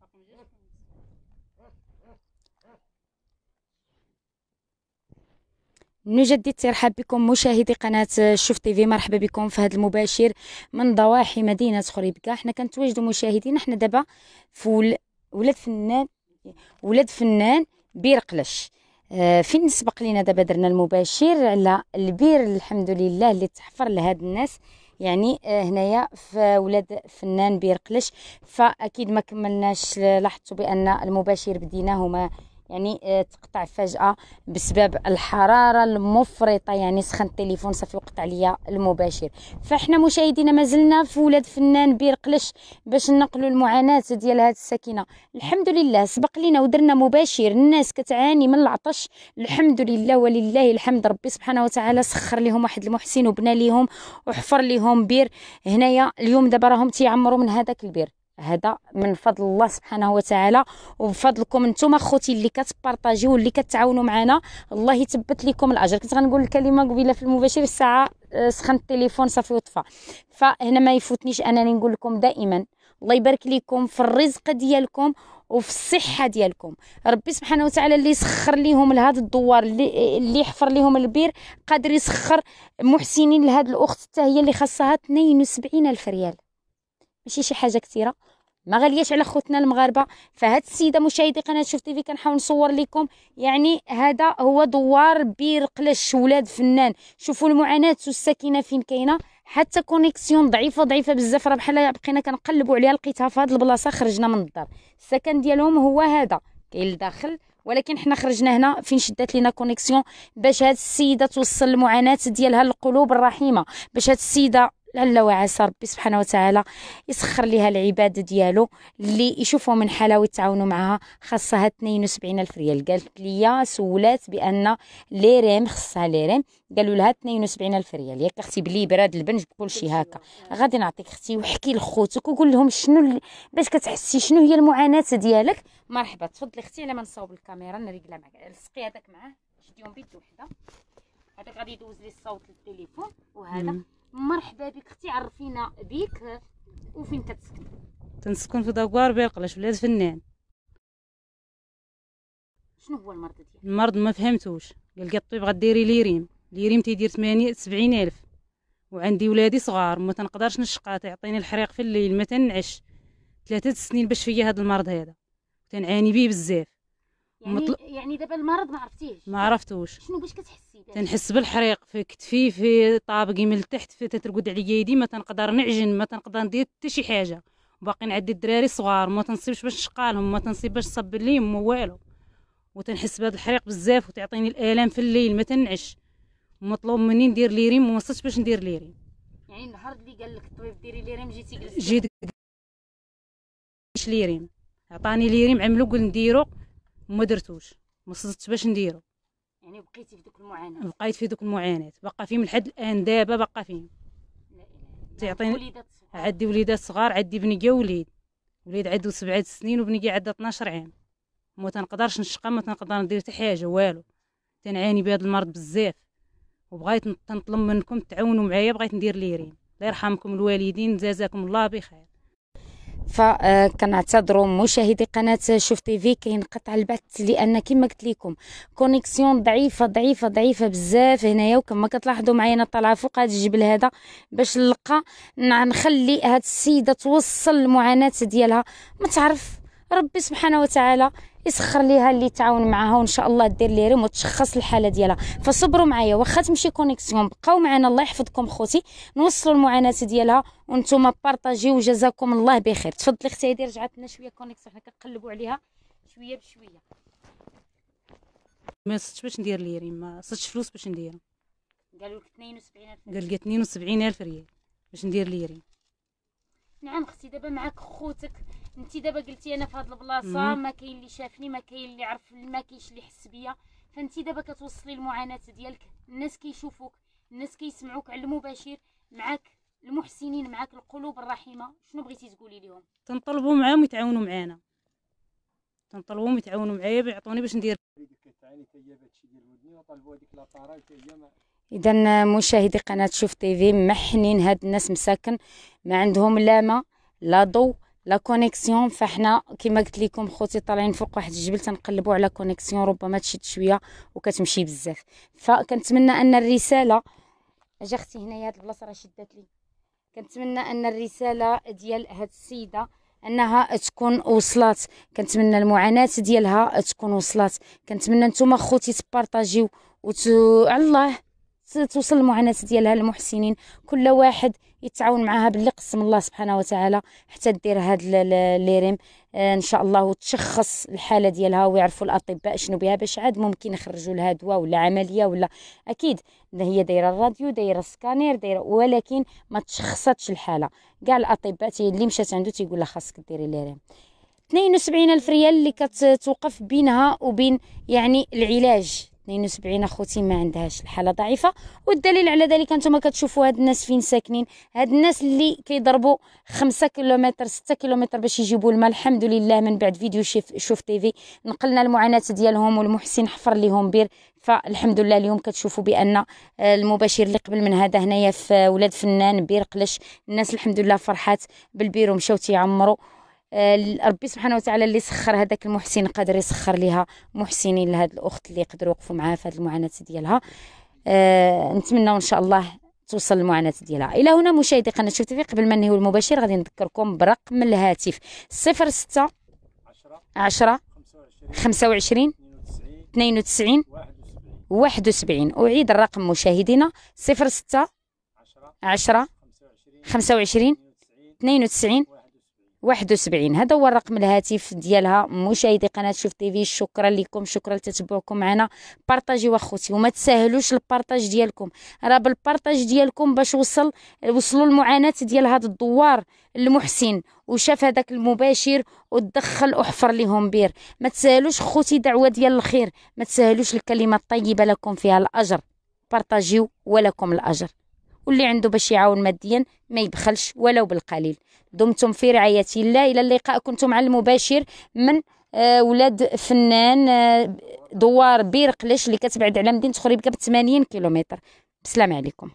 Bakın biliyor musunuz? نجدد ترحب بكم مشاهدي قناة شوف تيفي مرحبا بكم في هذا المباشر من ضواحي مدينة خريبكا. حنا كنتواجدوا مشاهدينا حنا دابا في ولاد فنان ولاد فنان بير قلش. آه فين نسبق لينا دابا درنا المباشر؟ على البير الحمد لله اللي تحفر لهاد الناس. يعني آه هنايا في ولاد فنان بير قلش. فأكيد ما كملناش لاحظتوا بأن المباشر بديناه ما يعني آه، تقطع فجأة بسبب الحرارة المفرطة. يعني سخن التليفون صافي وقت عليا المباشر. فاحنا مشاهدينا مازلنا في ولاد فنان بيرقلش باش نقلوا المعاناة ديال هاد السكينة الحمد لله سبق لينا ودرنا مباشر. الناس كتعاني من العطش. الحمد لله ولله الحمد. ربي سبحانه وتعالى سخر لهم واحد المحسن وبنى ليهم وحفر لهم بير. هنايا اليوم دابا راهم تيعمروا من هذاك البير. هذا من فضل الله سبحانه وتعالى. وبفضلكم نتوما خوتي اللي كتبارطاجيو واللي كتعاونوا معنا. الله يثبت لكم الأجر. كنت غنقول الكلمة قبيلة في المباشر الساعة آه، سخن التليفون صافي وطفى. فهنا ما يفوتنيش أنني نقول لكم دائما الله يبارك لكم في الرزق ديالكم وفي الصحة ديالكم. ربي سبحانه وتعالى اللي سخر ليهم لهذا الدوار اللي اللي حفر ليهم البير قادر يسخر محسنين لهذه الأخت حتى هي اللي خاصها 72 ألف ريال. ماشي شي حاجة كثيرة. ما غالياش على خوتنا المغاربة. فهاد السيدة مشاهدي قناه شوف تيفي كنحاول نصور لكم يعني هذا هو دوار بير قلش ولاد فنان. شوفوا المعاناة والسكينه فين كاينة. حتى connexion ضعيفة ضعيفة بزاف. راه بحال بقينا كنقلبوا عليها لقيتها في هاد البلاصة خرجنا من الدار. السكن ديالهم هو هذا. كاين الداخل ولكن حنا خرجنا هنا فين شدات لينا connexion باش هاد السيدة توصل المعاناة ديالها للقلوب الرحيمة. باش هاد السيدة لعل وعسى ربي سبحانه وتعالى يسخر لها العباد ديالو اللي يشوفوا من حالها ويتعاونوا معها خاصها 72 ألف ريال. قالت لي سولات بأن l'IRM خاصها l'IRM قالوا لها 72 ألف ريال. ياك أختي بلي براد البنج بكل شيء هكا. غادي نعطيك أختي وحكي لخوتك وقول لهم شنو باش كتحسي شنو هي المعاناة ديالك. مرحبا تفضلي أختي على ما نصاوب الكاميرا نريقلها معك لصقي هذاك معاه. شديهم بيد وحدة. هذاك غادي يدوز لي الصوت للتليفون. وهذا مرحبا بك أختي عرفينا بيك وفين كتسكن؟ تنسكن في دوار بيرقلش ولاد فنان. شنو هو المرض ديالك؟ المرض ما فهمتوش. قال لي الطبيب غديري l'IRM l'IRM تيدير 8 70 ألف. وعندي ولادي صغار. ما تنقدرش نشقى تعطيني الحريق في الليل ما تنعش. ثلاثة سنين باش فيا هذا المرض هذا. تنعاني به بزاف. يعني مطل... يعني دابا المرض ما عرفتيش ما عرفتوش. شنو باش كتحسي؟ تنحس بالحريق في كتفي في طابقي من التحت في تترقد عليا يدي ما تنقدر نعجن ما تنقدر ندير حتى شي حاجة. باقي عندي الدراري صغار ما تنصيبش باش نشقالهم ما تنصيب باش نصب ليهم ما والو. وتنحس بهذا الحريق بزاف وتعطيني الآلام في الليل ما تنعش. مطلوب مني ندير l'IRM وما وصلتش باش ندير l'IRM يعني النهار اللي قال لك الطبيب ديري l'IRM جيتي جلستي جيت l'IRM عطاني l'IRM عملو قول نديرو. وما درتوش. ما صبتش باش نديرو. يعني بقيتي في دوك المعاناة. بقيت في دوك المعاناة. بقى فيهم لحد الآن دابا بقى فيهم. تعطيني عندي وليدات صغار. عندي بنيه وليد. وليد عنده سبعة سنين وبنيه عندها 12 عام. ما تنقدرش نشقى ما تنقدر ندير حتى حاجة والو. تنعاني بهذا المرض بزاف. وبغيت نطلب منكم تعاونوا معايا بغيت ندير l'IRM الله يرحمكم الوالدين جزاكم الله بخير. فكنعتذروا مشاهدي قناة شوف تيفي كاين قطع البث لأن كما قلت لكم connexion ضعيفة ضعيفة ضعيفة بزاف هنايا وكما كتلاحظوا معايا أنا طالعة فوق هذا الجبل هذا باش نلقى نخلي هاد السيدة توصل المعاناة ديالها. ما تعرف ربي سبحانه وتعالى يسخر ليها اللي تعاون معاها وإن شاء الله دير l'IRM وتشخص الحالة ديالها. فصبروا معايا واخا تمشي connexion بقاو معنا الله يحفظكم خوتي. نوصلوا المعاناة ديالها وأنتم بارطاجيو وجزاكم الله بخير. تفضلي أختي هادي رجعت لنا شوية connexion حنا كنقلبوا عليها شوية بشوية. ما صبتش باش ندير l'IRM ما صبتش فلوس باش ندير. قالوا لك 72000 قال لي 72000 ريال باش ندير l'IRM. نعم أختي دابا معاك خوتك انت دابا قلتي أنا في هاد البلاصه ما كاين اللي شافني ما كاين اللي عرف ما كاينش اللي حس بيا. فانت دابا كتوصلي المعاناه ديالك. الناس كيشوفوك الناس كيسمعوك على المباشر معاك المحسنين معاك القلوب الرحيمة. شنو بغيتي تقولي لهم تنطلبوا معاهم يتعاونوا معانا. تنطلبهم يتعاونوا معايا بيعطوني باش ندير. اذا مشاهدي قناة شوف تيفي محنين هاد الناس مساكن ما عندهم لا ما لا ضو لا connexion فاحنا كما قلت لكم خوتي طالعين فوق واحد الجبل تنقلبوا على connexion ربما تشد شوية وكتمشي بزاف. فكنتمنى أن الرساله أجا أختي هنايا هاد البلاصة راه شدات لي. كنتمنى أن الرسالة ديال هاد السيدة أنها تكون وصلات. كنتمنى المعاناة ديالها تكون وصلات. كنتمنى نتوما خوتي تبارطاجيو وت... الله توصل المعاناه ديالها للمحسنين كل واحد يتعاون معها باللي قسم الله سبحانه وتعالى حتى دير هاد l'IRM آه، إن شاء الله وتشخص الحالة ديالها ويعرفوا الأطباء شنو بها باش عاد ممكن يخرجوا لها دواء ولا عملية ولا. أكيد هي دايرة الراديو دايرة السكانير دايرة ولكن ما تشخصتش الحالة. كاع الأطباء اللي مشات عنده تيقول لها خاصك ديري l'IRM 72 ألف ريال اللي كتوقف بينها وبين يعني العلاج. 72 اخوتي ما عندهاش الحالة ضعيفة والدليل على ذلك أنتم كتشوفوا هاد الناس فين ساكنين. هاد الناس اللي كيضربوا 5 كيلومتر 6 كيلومتر باش يجيبوا الماء الحمد لله من بعد فيديو شوف شوف تيفي نقلنا المعاناة ديالهم والمحسن حفر لهم بير. فالحمد لله اليوم كتشوفوا بأن المباشر اللي قبل من هذا هنايا في ولاد فنان بير قلش. الناس الحمد لله فرحات بالبير ومشاو تيعمروا. آه، ربي سبحانه وتعالى اللي سخر هذاك المحسن قادر يسخر ليها محسنين لهاد الأخت اللي يقدروا يوقفوا معاها في هذه المعاناة ديالها. أه نتمنى إن شاء الله توصل المعاناة ديالها. إلى هنا مشاهدي قناه شوف تيفي قبل ما ننهيو المباشر غادي نذكركم برقم الهاتف. 06 10 25 92 71 أعيد الرقم مشاهدينا. 06 10 25 92 71 هذا هو الرقم الهاتف ديالها مشاهدي قناة شوف تيفي شكرا لكم شكرا لتتبعكم معنا. بارطاجيو أخوتي وما تساهلوش ال partage ديالكم. راه بال partage ديالكم باش وصل وصلوا المعاناة ديال هذا الدوار المحسن وشاف هذاك المباشر ودخل أحفر لهم بير. ما تساهلوش خوتي دعوة ديال الخير ما تساهلوش الكلمة الطيبة لكم فيها الأجر. بارطاجيو ولكم الأجر. واللي عنده باش يعاون ماديا ما يبخلش ولو بالقليل. دمتم في رعاية الله. إلى اللقاء كنتم على المباشر من آه ولاد فنان آه دوار بير قلش اللي كتبعد على مدينة خريبكة ب 80 كيلومتر. بسلام عليكم.